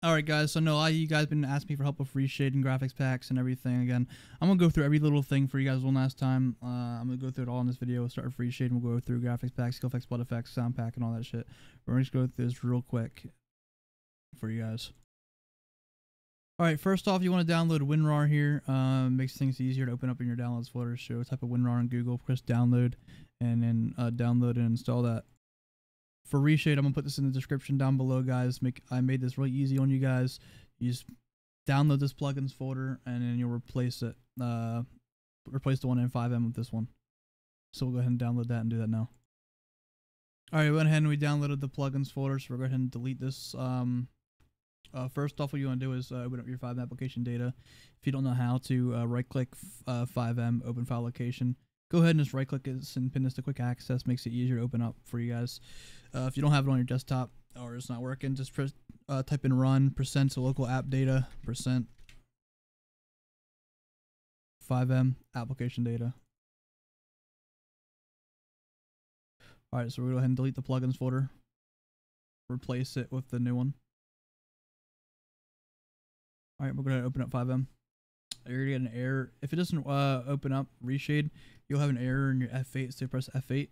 All right, guys. So no, you guys been asking me for help with reshading graphics packs and everything. Again, I'm gonna go through every little thing for you guys one last time. Uh, I'm gonna go through it all in this video. We'll start with reshading. We'll go through graphics packs, skill effects, blood effects, sound pack, and all that shit. We're gonna just go through this real quick for you guys. All right, first off, you want to download WinRAR here. Um, makes things easier to open up in your downloads folder. So type of WinRAR on Google, press download, and then uh, download and install that for reshade i'm gonna put this in the description down below guys. Make i made this really easy on you guys. You just download this plugins folder and then you'll replace it uh replace the one in FiveM with this one. So we'll go ahead and download that and do that now. All right we went ahead and we downloaded the plugins folder so we'll go ahead and delete this. Um uh, first off what you want to do is uh, open up your FiveM application data. If you don't know how to uh, right click uh, FiveM open file location go ahead and just right click this and pin this to quick access. Makes it easier to open up for you guys. Uh, if you don't have it on your desktop or it's not working just press, uh, type in run percent to local app data percent FiveM application data. All right so we'll go ahead and delete the plugins folder. Replace it with the new one. All right we're going to open up FiveM you're gonna get an error if it doesn't uh, open up reshade you'll have an error in your F8 so press F8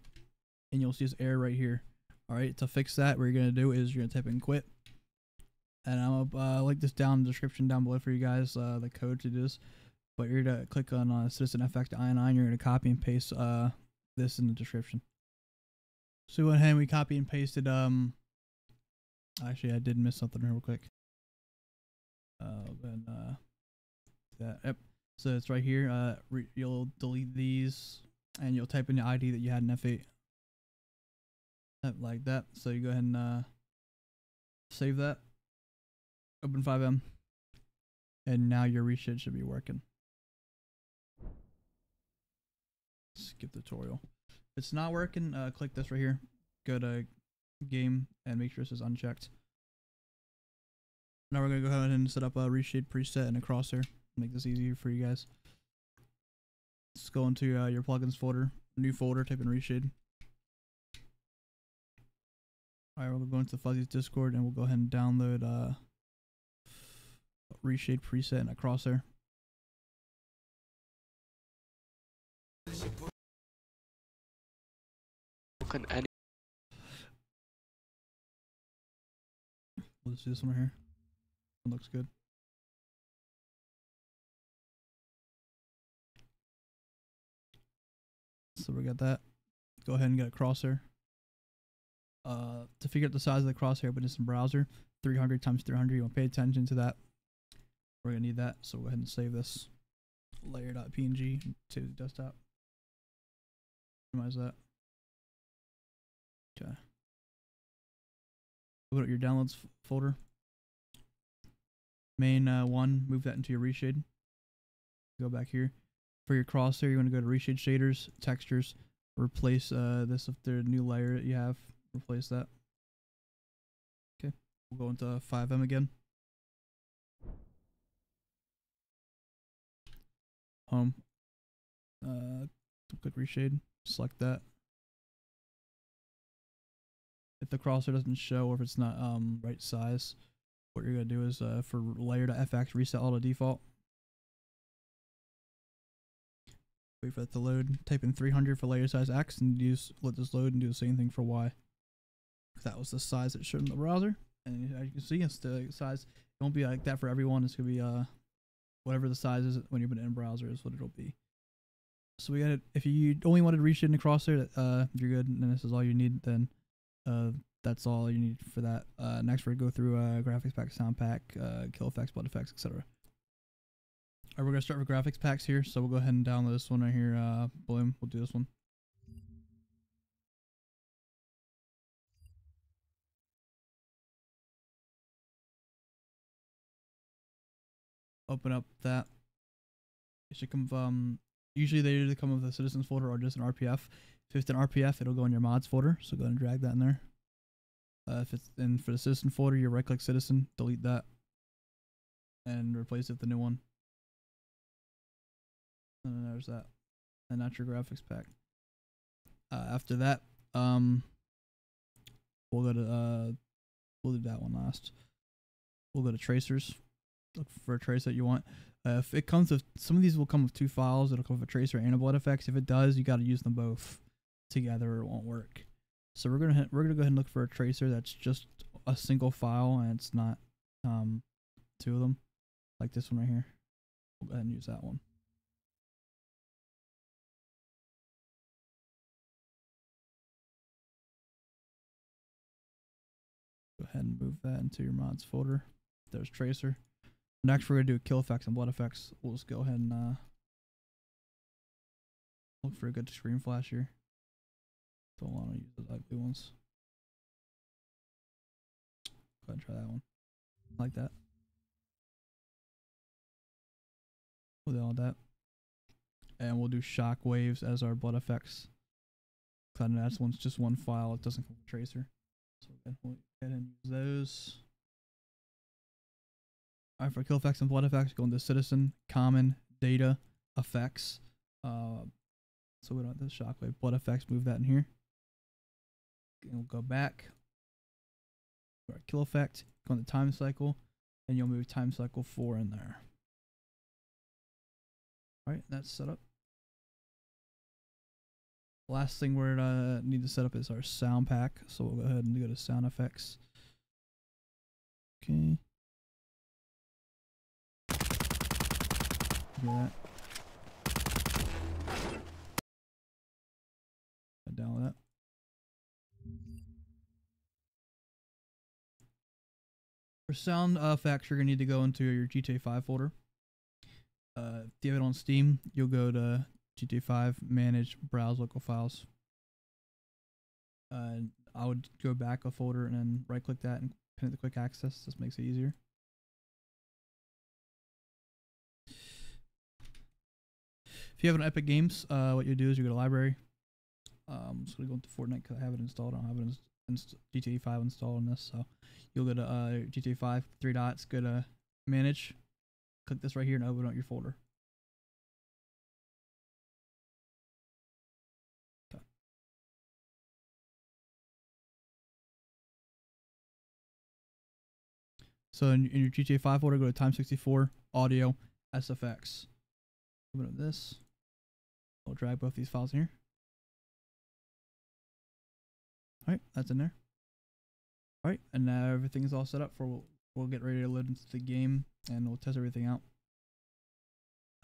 and you'll see this error right here. All right to fix that what you're gonna do is you're gonna type in quit. And I'll uh, link this down in the description down below for you guys uh, the code to do this. But you're gonna click on uh, citizen fx ini you're gonna copy and paste uh, this in the description. So we went ahead and we copy and pasted um actually I did miss something real quick. Uh then uh that. Yep. So it's right here. Uh you'll delete these and you'll type in the id that you had in f8 Yep, like that. So you go ahead and uh save that. Open FiveM and now your reshade should be working. Skip tutorial. If it's not working uh click this right here. Go to game and make sure this is unchecked. Now we're gonna go ahead and set up a reshade preset and a crosshair make this easier for you guys. Let's go into uh, your plugins folder, new folder, type in reshade. Alright, we'll go into Fuzzy's Discord and we'll go ahead and download uh, reshade preset and a crosshair. Let's do this one right here. It looks good. So we got that. Go ahead and get a crosshair. Uh, to figure out the size of the crosshair, but it's in browser, 300 times 300. You want to pay attention to that. We're gonna need that, so go ahead and save this layer.png to the desktop. Minimize that. Okay. Open up your downloads folder. Main uh, one, move that into your reshade. Go back here for your crosshair, you want to go to reshade shaders, textures, replace uh, this with the new layer that you have. Replace that. Okay, we'll go into FiveM again. Home. Uh, click reshade. Select that. If the crosshair doesn't show or if it's not um right size, what you're gonna do is uh, for layer to FX reset all to default. Wait for that to load. Type in 300 for layer size X and use let this load and do the same thing for Y. That was the size it showed in the browser, and as you can see, it's the size. It won't be like that for everyone. It's gonna be uh whatever the size is when you put it in browser is what it'll be. So we got it. If you only wanted to reach it in the crosshair, uh, you're good, and this is all you need, then uh, that's all you need for that. Uh, next we're gonna go through uh, graphics pack, sound pack, uh, kill effects, blood effects, etc. We're gonna start with graphics packs here, so we'll go ahead and download this one right here. Uh, Bloom, we'll do this one. Open up that. It should come from. Usually they either come with a citizens folder or just an RPF. If it's an RPF, it'll go in your mods folder. So go ahead and drag that in there. Uh, if it's in for the citizen folder, you right click citizen, delete that, and replace it with the new one. And there's that. And that's your graphics pack. Uh, after that, um, we'll go to uh, we'll do that one last. we'll go to tracers. Look for a tracer that you want. Uh, if it comes with some of these will come with two files. It'll come with a tracer and a blood effects. If it does, you got to use them both together or it won't work. So we're gonna we're gonna go ahead and look for a tracer that's just a single file and it's not um two of them like this one right here. We'll go ahead and use that one. Ahead and move that into your mods folder. There's tracer. Next, we're gonna do kill effects and blood effects. We'll just go ahead and uh, look for a good screen flash here. Don't want to use those ugly ones. Go ahead and try that one. Like that. With all that. And we'll do shock waves as our blood effects. Cause that's one's just one file, it doesn't come with tracer. So we'll go ahead and those. Alright, for kill effects and blood effects, go into citizen, common, data, effects. Uh so we don't have the shockwave blood effects, move that in here. And we'll go back. Our kill effect, go into time cycle, and you'll move time cycle four in there. Alright, that's set up. Last thing we're gonna need to set up is our sound pack. So we'll go ahead and go to sound effects. Okay. Do that. That. For sound effects, you're gonna need to go into your GTA 5 folder. Uh, if you have it on Steam, you'll go to GTA 5, manage, browse local files. Uh, I would go back a folder and then right click that and pin it to quick access. This makes it easier. If you have an Epic Games, uh, what you do is you go to library. Um, so we go into Fortnite because I have it installed. I don't have it inst inst GTA 5 installed on this, so you'll go to uh, GTA 5, three dots, go to manage, click this right here and open up your folder. So in, in your GTA 5 folder, go to Time 64, Audio, SFX. Open up this. We'll drag both these files in here. Alright, that's in there. Alright, and now everything's all set up for we'll, we'll get ready to load into the game and we'll test everything out.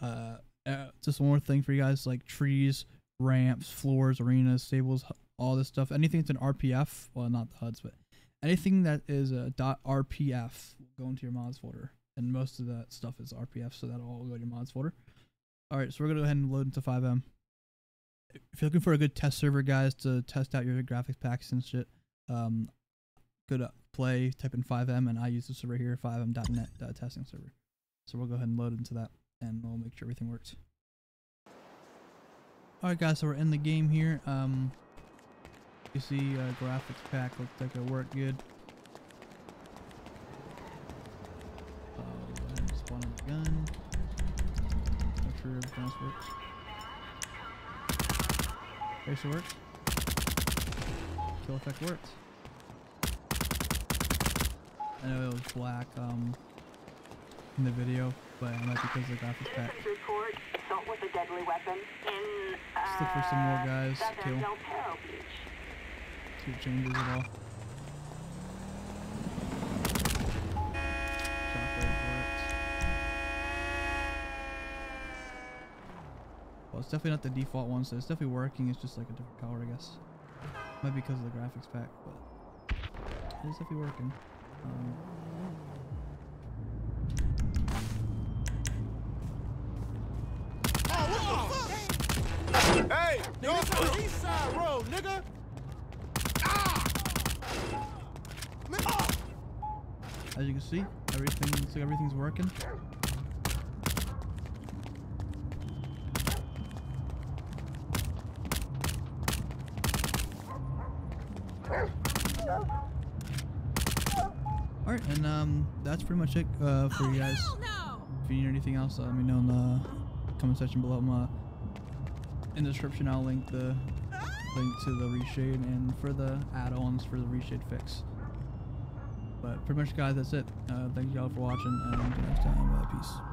Uh, uh, just one more thing for you guys like trees, ramps, floors, arenas, stables, all this stuff. Anything that's an RPF, well, not the HUDs, but anything that is a .rpf go into your mods folder. And most of that stuff is RPF, so that'll all go to your mods folder. Alright, so we're going to go ahead and load into FiveM. if you're looking for a good test server, guys, to test out your graphics packs and shit, um, go to play, type in FiveM, and I use the server here, fivem.net uh, testing server. So we'll go ahead and load into that, and we'll make sure everything works. Alright guys, so we're in the game here. Um, you see uh, graphics pack looks like it worked good. Uh, go ahead and spawn the gun. Make sure everything else works. Tracer works. Kill effect works. I know it was black um, in the video, but it might be because of the graphics pack. Report assault with a deadly weapon in uh, look for some more guys to kill. See it changes at all. Shockwave works. Well, it's definitely not the default one, so it's definitely working. It's just like a different color, I guess. Might be because of the graphics pack, but it is definitely working. Um, Hey, you're on the east side road, nigga. Ah! Ah! Ah! as you can see, everything looks like everything's working. Alright, and um, that's pretty much it uh, for you guys. If you need anything else, let me know in the comment section below. Uh, in the description, I'll link the link to the reshade and for the add-ons for the reshade fix. But pretty much, guys, that's it. Uh, thank you all for watching, and until next time. Uh,